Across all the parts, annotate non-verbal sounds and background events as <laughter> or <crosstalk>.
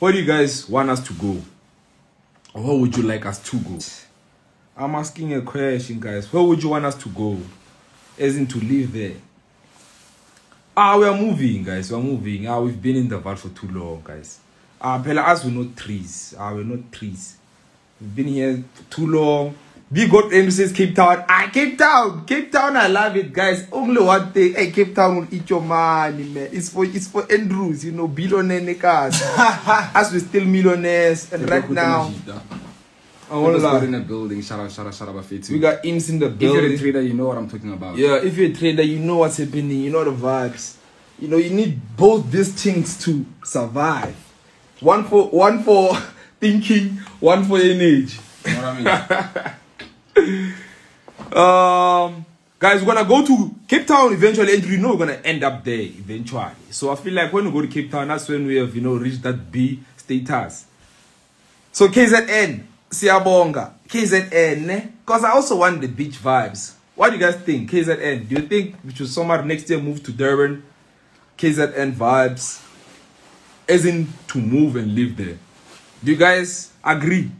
Where do you guys want us to go? Or where would you like us to go? I'm asking a question, guys. Where would you want us to go? As in to live there. Ah, we are moving, guys. We are moving. Ah, we've been in the vault for too long, guys. Ah, Bella, as we're not trees. Ah, we're not trees. We've been here for too long. We got MCs Cape Town. I Cape Town. Cape Town, I love it, guys. Only one thing. Hey, Cape Town will eat your money, man. It's for it's for Andrews, you know, billionaire niggas. <laughs> as we're still millionaires. And right now, I All want to shout in lie. a building. Shout out, shout out, shout out, Bafetu. We got imps in the building. If you're a trader, you know what I'm talking about. Yeah, if you're a trader, you know what's happening, you know the vibes. You know, you need both these things to survive. One for one for <laughs> thinking, one for energy. You know what I mean? <laughs> Um guys, we're gonna go to Cape Town eventually, and you know we're gonna end up there eventually. So I feel like when we go to Cape Town, that's when we have, you know, reached that B status. So KZN, Siabonga, KZN, because I also want the beach vibes. What do you guys think? KZN, do you think we should somewhere next year move to Durban? KZN vibes, as in to move and live there. Do you guys agree?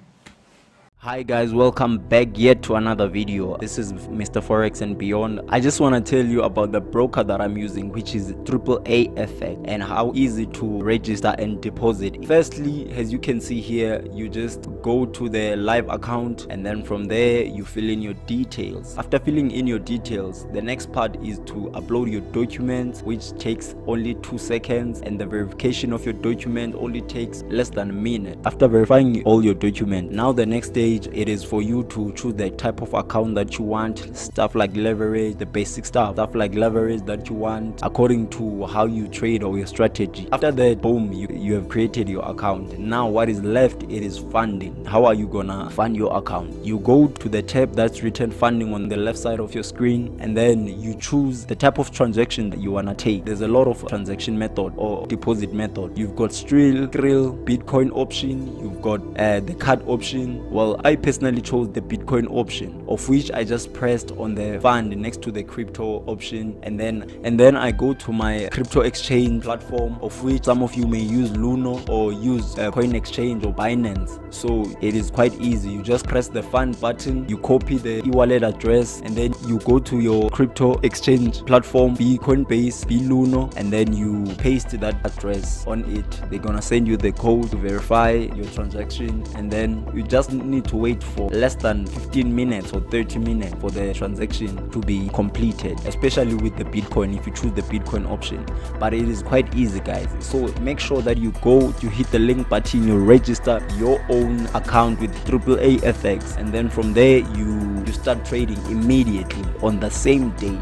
Hi guys, welcome back yet to another video. This is Mr. Forex and Beyond. I just want to tell you about the broker that I'm using which is AAA FX and how easy to register and deposit. Firstly, as you can see here, you just go to the live account and then from there you fill in your details. After filling in your details, the next part is to upload your documents which takes only 2 seconds and the verification of your document only takes less than a minute. After verifying all your documents, now the next stage it is for you to choose the type of account that you want, stuff like leverage, the basic stuff, stuff like leverage that you want according to how you trade or your strategy. After that, boom, you, you have created your account. Now what is left it is funding. How are you gonna fund your account? You go to the tab that's written funding on the left side of your screen and then you choose the type of transaction that you wanna take. There's a lot of transaction method or deposit method. You've got Skrill, Krill, Bitcoin option, you've got uh, the card option. Well, I personally chose the Bitcoin option, of which I just pressed on the fund next to the crypto option, and then and then I go to my crypto exchange platform, of which some of you may use Luno or use uh, Coin Exchange or Binance. So it is quite easy. You just press the fund button, you copy the e-wallet address, and then you go to your crypto exchange platform, be Coinbase, be Luno, and then you paste that address on it. They're gonna send you the code to verify your transaction, and then you just need to wait for less than 15 minutes or 30 minutes for the transaction to be completed, especially with the Bitcoin if you choose the Bitcoin option. But it is quite easy, guys. So make sure that you go, you hit the link button, you register your own account with AAA FX, and then from there you you start trading immediately on the same day.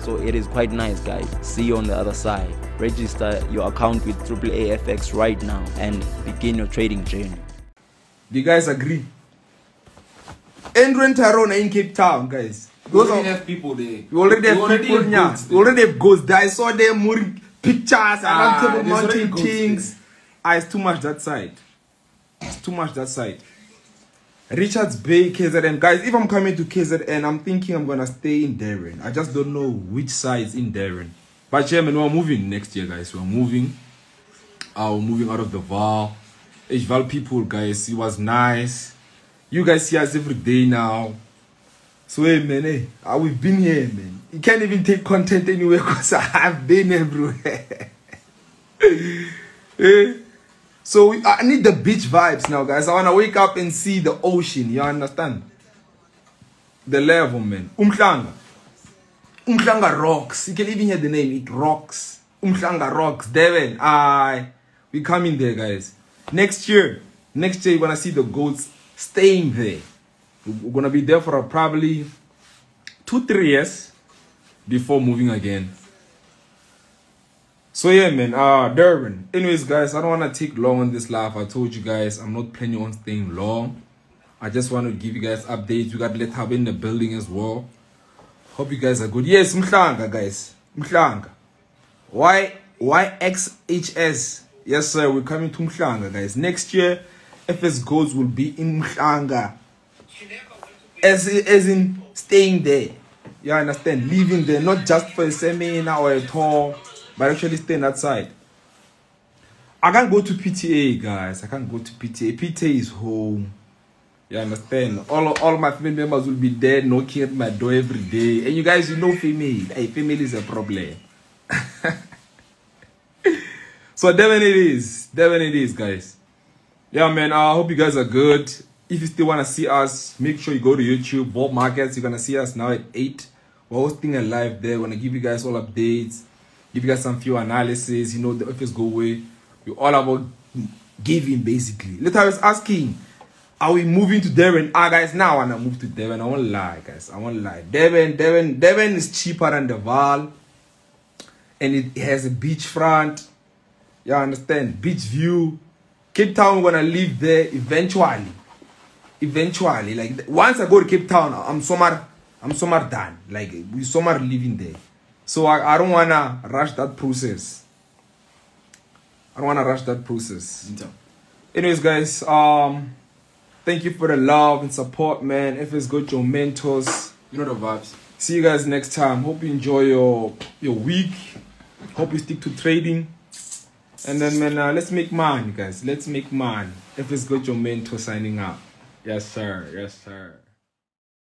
So it is quite nice, guys. See you on the other side. Register your account with AAA FX right now and begin your trading journey. Do you guys agree? Andrew and Tyrone are in Cape Town, guys. We Those already are, have people there. we already have We already people have goods We already have ghosts there. I saw them moving pictures Ah, around Table Mountain things. Ah, it's too much that side. It's too much that side. Richards Bay, KZN. Guys, if I'm coming to KZN, I'm thinking I'm gonna stay in Durban. I just don't know which side is in Durban. But yeah, man, we're moving next year, guys. We're moving. Uh, we're moving out of the Vaal. HVAL people, guys, it was nice. You guys see us every day now. So, hey, man, hey, uh, we've been here, man. You can't even take content anywhere <laughs> because I've been everywhere. <laughs> Eh? So, we, I need the beach vibes now, guys. I want to wake up and see the ocean. You understand? The level, man. Umhlanga. Umhlanga rocks. You can even hear the name. It rocks. Umhlanga rocks. Durban. Aye. We coming there, guys. Next year. Next year, you're gonna see the goats staying there. We're gonna be there for probably two, three years before moving again. So yeah, man. Uh, Durban. Anyways, guys, I don't wanna take long on this live. I told you guys I'm not planning on staying long. I just want to give you guys updates. We got Letaba in the building as well. Hope you guys are good. Yes, Mhlanga, guys. Mhlanga. Y YXHS. Yes, sir. We're coming to Mhlanga, guys. Next year, FX Goats will be in Mhlanga. As, as in staying there. You understand? Living there, not just for a seminar or a tour, but actually staying outside. I can't go to PTA, guys. I can't go to PTA. PTA is home. You understand? All all my family members will be there knocking at my door every day. And you guys, you know female. Hey, female is a problem. <laughs> so Durban it is. Durban it is, guys. Yeah, man. I hope you guys are good. If you still want to see us, make sure you go to YouTube, Bob Markets. You're going to see us now at 8. We're hosting a live there. We're going to give you guys all updates, give you guys some few analysis. You know, the office go away. We're all about giving, basically. Later, I was asking, are we moving to Durban? Ah, guys, now I want to move to Durban. I won't lie, guys. I won't lie. Durban, Durban, Durban is cheaper than the Vaal. And it has a beach front. You understand? Beach view. Cape Town, we're to live there eventually. Eventually like once i go to cape town i'm somewhere i'm somewhere done. Like we somewhere living there. So i, I don't want to rush that process. I don't want to rush that process. Anyways guys um thank you for the love and support man. If it's good your mentors. You know the vibes. see you guys next time. Hope you enjoy your your week. Hope you stick to trading and then man uh, let's make money guys. Let's make money. If it's good your mentor signing up. Yes sir. Yes sir